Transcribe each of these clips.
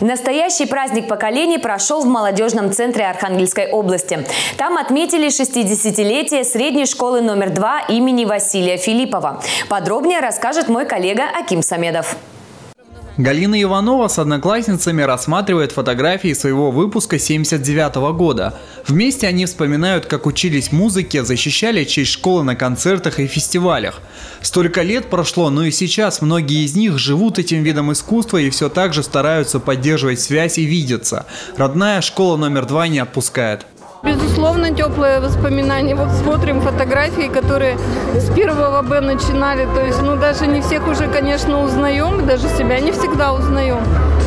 Настоящий праздник поколений прошел в молодежном центре Архангельской области. Там отметили 60-летие средней школы номер 2 имени Василия Филиппова. Подробнее расскажет мой коллега Аким Самедов. Галина Иванова с одноклассницами рассматривает фотографии своего выпуска 79 -го года. Вместе они вспоминают, как учились музыке, защищали честь школы на концертах и фестивалях. Столько лет прошло, но и сейчас многие из них живут этим видом искусства и все так же стараются поддерживать связь и видеться. Родная школа номер два не отпускает. Безусловно, теплые воспоминания. Вот смотрим фотографии, которые с первого Б начинали. То есть, ну, даже не всех уже, конечно, узнаем, даже себя не всегда узнаем.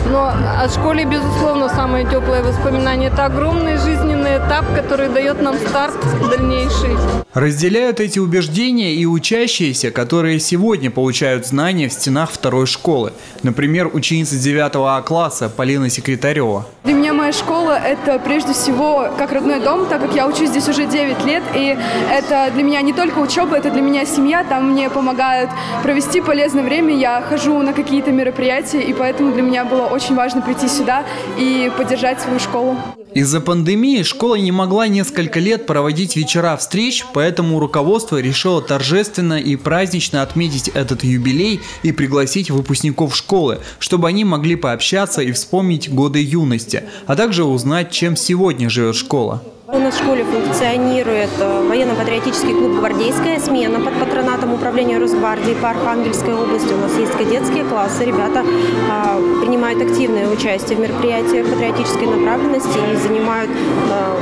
Но о школе, безусловно, самые теплые воспоминания. Это огромный жизненный этап, который дает нам старт дальнейший. Разделяют эти убеждения и учащиеся, которые сегодня получают знания в стенах второй школы. Например, ученица 9 А класса Полина Секретарева. Для меня моя школа – это прежде всего как родной дом, так как я учусь здесь уже 9 лет. И это для меня не только учеба, это для меня семья. Там мне помогают провести полезное время. Я хожу на какие-то мероприятия, и поэтому для меня было очень важно прийти сюда и поддержать свою школу. Из-за пандемии школа не могла несколько лет проводить вечера встреч, поэтому руководство решило торжественно и празднично отметить этот юбилей и пригласить выпускников школы, чтобы они могли пообщаться и вспомнить годы юности, а также узнать, чем сегодня живет школа. У нас в школе функционирует э, военно-патриотический клуб «Гвардейская смена» под патронатом управления Росгвардии по Архангельской области. У нас есть кадетские классы. Ребята а, принимают активное участие в мероприятиях патриотической направленности и занимают а,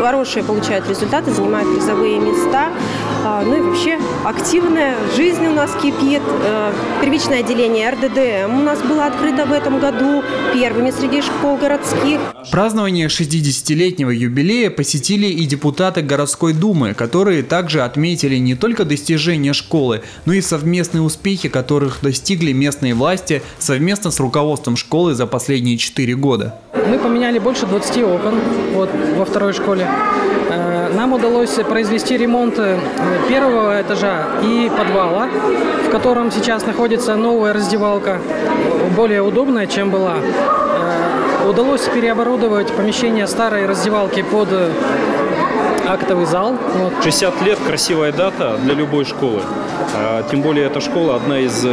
хорошие получают результаты, занимают призовые места. А, ну и вообще активная жизнь у нас кипит. А, первичное отделение РДДМ у нас было открыто в этом году первыми среди школ городских. Празднование 60-летнего юбилея посетили и депутаты городской думы, которые также отметили не только достижения школы, но и совместные успехи, которых достигли местные власти совместно с руководством школы за последние 4 года. Мы поменяли больше 20 окон вот, во второй школе. Э, нам удалось произвести ремонт э, первого этажа и подвала, в котором сейчас находится новая раздевалка, более удобная, чем была. Э, удалось переоборудовать помещение старой раздевалки под актовый зал. Вот. 60 лет – красивая дата для любой школы. А, тем более эта школа одна из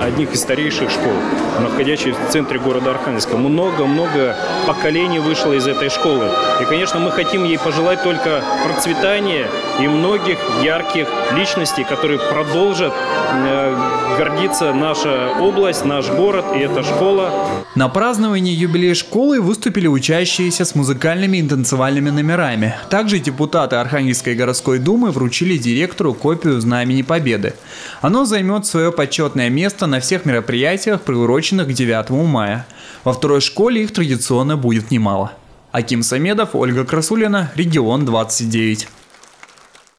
одних из старейших школ, находящихся в центре города Архангельска. Много-много поколений вышло из этой школы. И, конечно, мы хотим ей пожелать только процветания и многих ярких личностей, которые продолжат э, гордиться наша область, наш город и эта школа. На праздновании юбилея школы выступили учащиеся с музыкальными и танцевальными номерами. Также депутаты Архангельской городской думы вручили директору копию Знамени Победы. Оно займет свое почетное место на всех мероприятиях, приуроченных к 9 мая. Во второй школе их традиционно будет немало. Аким Самедов, Ольга Красулина, Регион 29.